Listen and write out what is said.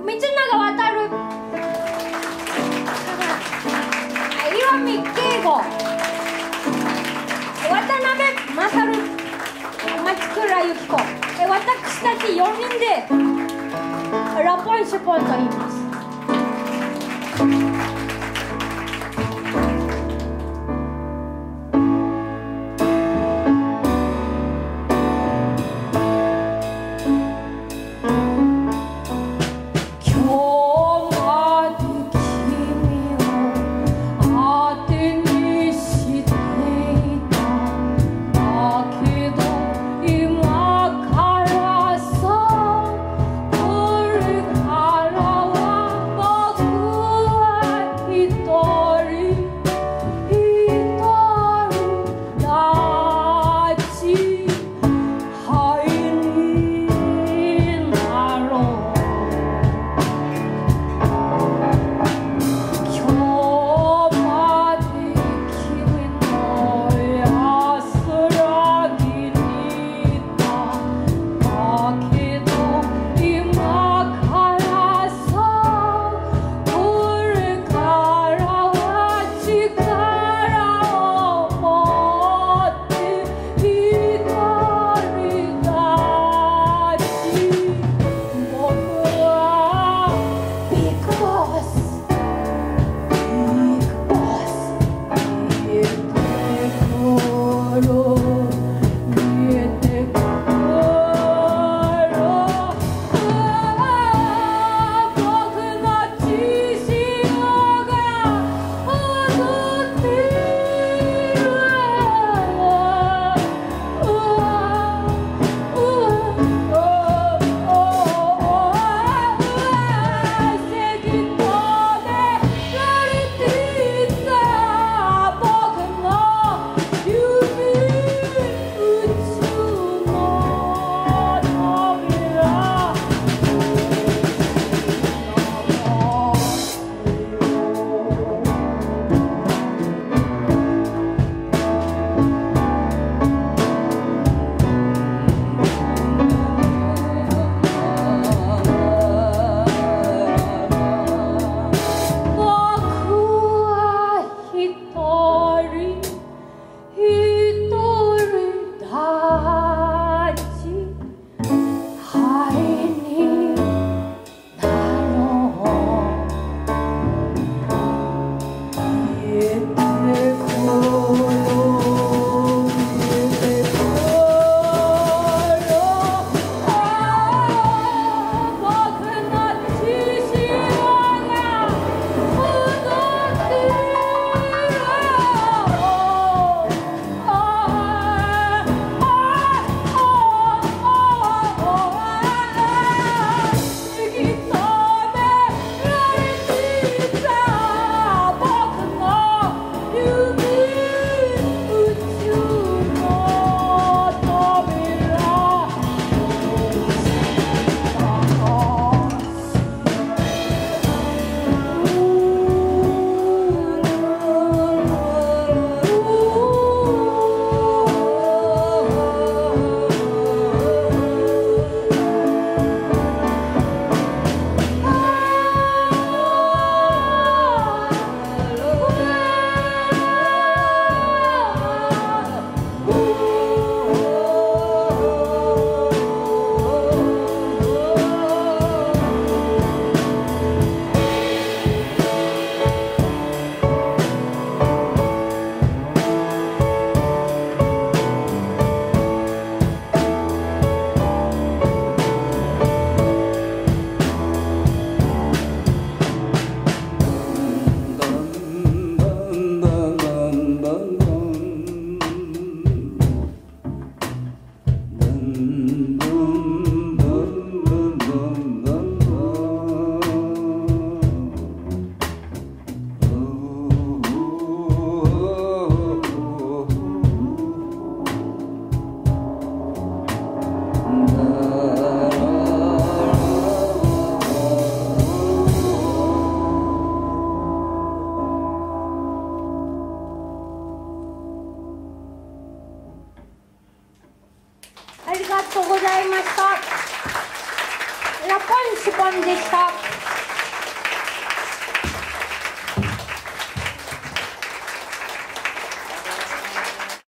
道長渡る。岩見敬吾渡辺勝松倉由紀子。私たち4人でラポンシュポンと言います。やっぱり。シュポンでした